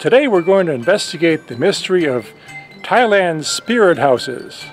Today we're going to investigate the mystery of Thailand's spirit houses.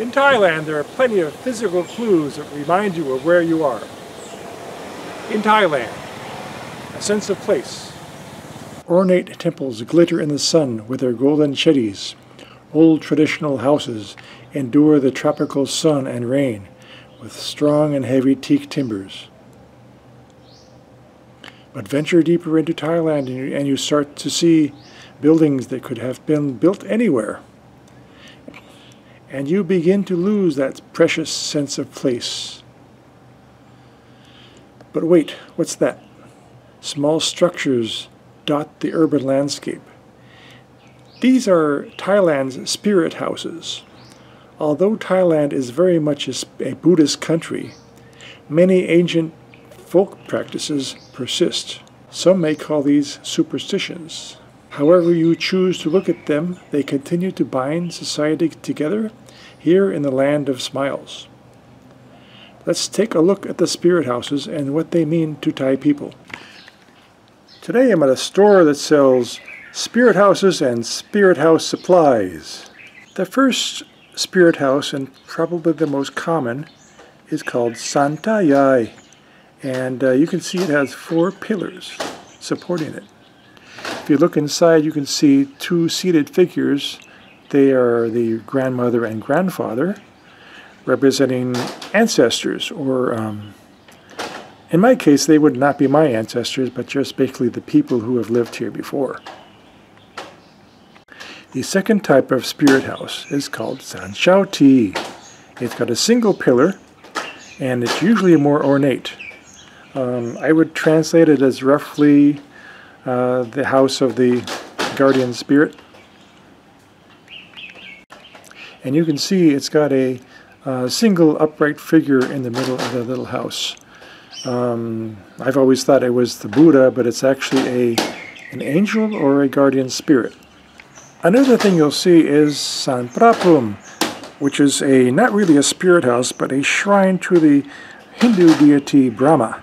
In Thailand, there are plenty of physical clues that remind you of where you are. In Thailand, a sense of place. Ornate temples glitter in the sun with their golden chedis. Old traditional houses endure the tropical sun and rain with strong and heavy teak timbers. But venture deeper into Thailand and you start to see buildings that could have been built anywhere and you begin to lose that precious sense of place. But wait, what's that? Small structures dot the urban landscape. These are Thailand's spirit houses. Although Thailand is very much a Buddhist country, many ancient folk practices persist. Some may call these superstitions. However you choose to look at them, they continue to bind society together here in the land of smiles. Let's take a look at the spirit houses and what they mean to Thai people. Today I'm at a store that sells spirit houses and spirit house supplies. The first spirit house, and probably the most common, is called Santa Yai. And uh, you can see it has four pillars supporting it. If you look inside, you can see two seated figures. They are the grandmother and grandfather, representing ancestors, or um, in my case, they would not be my ancestors, but just basically the people who have lived here before. The second type of spirit house is called San Shao Ti. It's got a single pillar, and it's usually more ornate. Um, I would translate it as roughly uh, the house of the guardian spirit. And you can see it's got a uh, single upright figure in the middle of the little house. Um, I've always thought it was the Buddha, but it's actually a an angel or a guardian spirit. Another thing you'll see is San Prapum, which is a not really a spirit house, but a shrine to the Hindu deity Brahma.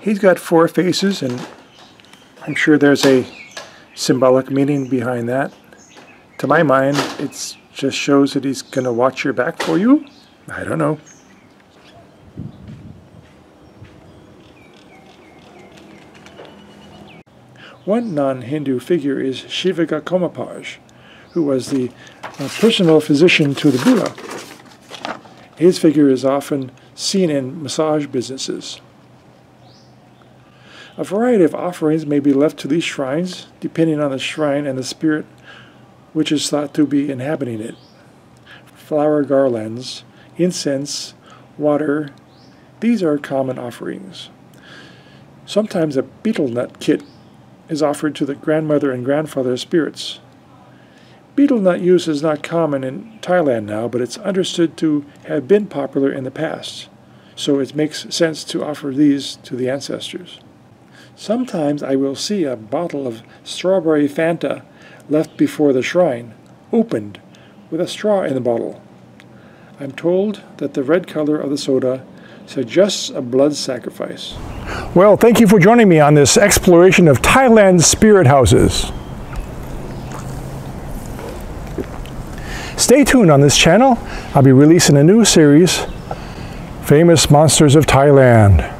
He's got four faces and I'm sure there's a symbolic meaning behind that. To my mind, it just shows that he's going to watch your back for you. I don't know. One non-Hindu figure is Shivaka Komapaj, who was the uh, personal physician to the Buddha. His figure is often seen in massage businesses. A variety of offerings may be left to these shrines, depending on the shrine and the spirit which is thought to be inhabiting it. Flower garlands, incense, water, these are common offerings. Sometimes a betel nut kit is offered to the grandmother and grandfather spirits. Betel nut use is not common in Thailand now, but it's understood to have been popular in the past, so it makes sense to offer these to the ancestors. Sometimes I will see a bottle of strawberry Fanta left before the shrine, opened, with a straw in the bottle. I'm told that the red color of the soda suggests a blood sacrifice. Well, thank you for joining me on this exploration of Thailand's spirit houses. Stay tuned on this channel. I'll be releasing a new series, Famous Monsters of Thailand.